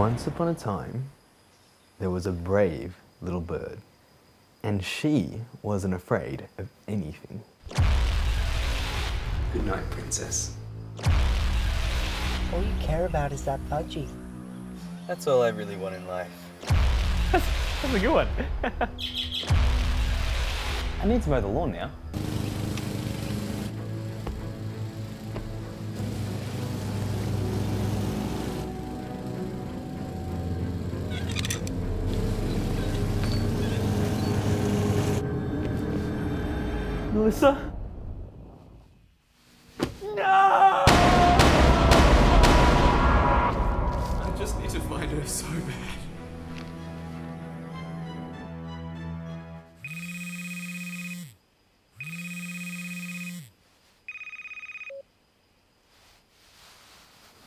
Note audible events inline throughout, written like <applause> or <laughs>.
Once upon a time, there was a brave little bird, and she wasn't afraid of anything. Good night, princess. All you care about is that budgie. That's all I really want in life. <laughs> That's a good one. <laughs> I need to mow the lawn now. Melissa? No! I just need to find her so bad.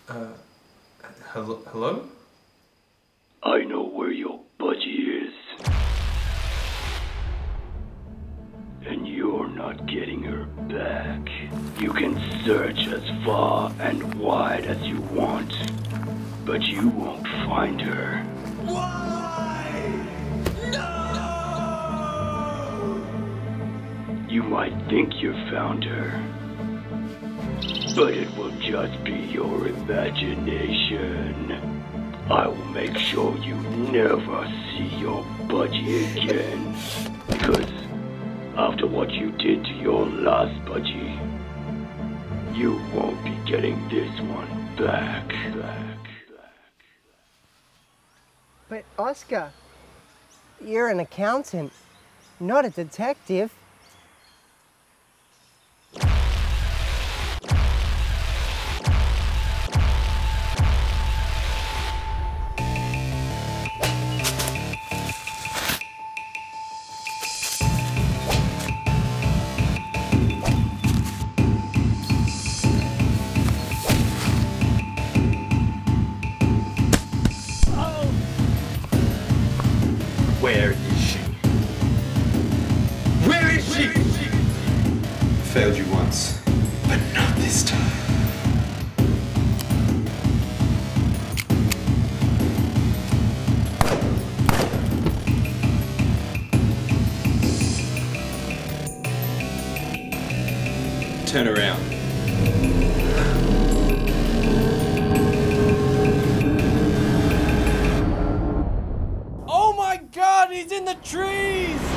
Uh, hello? Hello? I know where your budgie getting her back. You can search as far and wide as you want, but you won't find her. Why? No! You might think you found her, but it will just be your imagination. I will make sure you never see your buddy again. Because after what you did to your last budgie, you won't be getting this one back. back. But Oscar, you're an accountant, not a detective. Failed you once. But not this time. Turn around. Oh my god, he's in the trees!